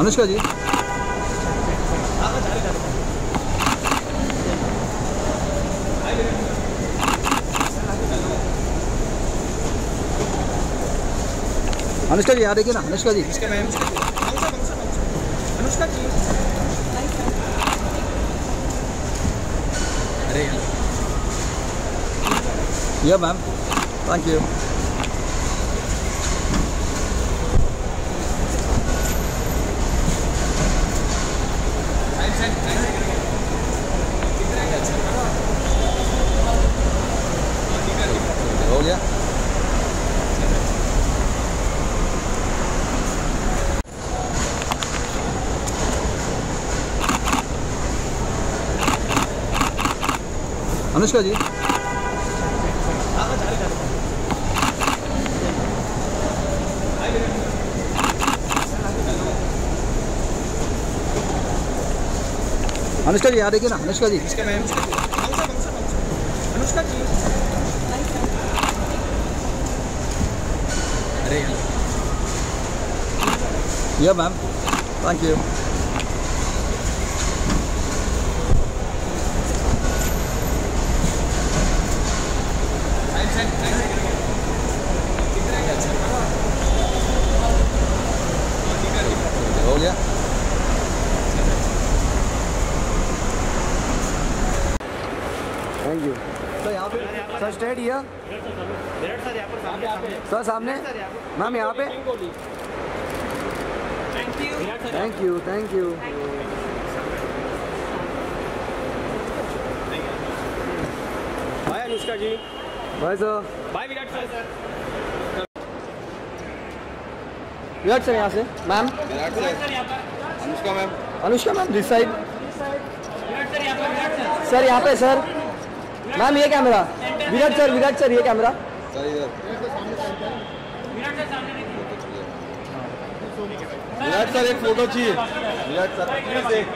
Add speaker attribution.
Speaker 1: अनुष्का जी। अनुष्का जी यहाँ देखिए ना अनुष्का जी।
Speaker 2: अनुष्का जी। अरे
Speaker 1: या मैम थैंक यू हो गया अनुष्का जी अनुष्का जी यहाँ देखिए ना अनुष्का जी।
Speaker 2: अनुष्का जी। अरे
Speaker 1: या मैम थैंक यू हो गया थैंक यू सर यहाँ पे सर स्ट्रेट हियर सर सामने। मैम यहाँ पे। Thank you thank you
Speaker 2: bye Anushka ji
Speaker 1: bye sir
Speaker 2: bye Virat sir
Speaker 1: Virat sir यहाँ से। Ma'am Virat sir
Speaker 2: Anushka ma'am
Speaker 1: Anushka ma'am this side sir यहाँ पे sir ma'am, ये camera Virat sir Virat sir, ये camera
Speaker 2: Virat sir, एक photo चाहिए। Virat sir please एक।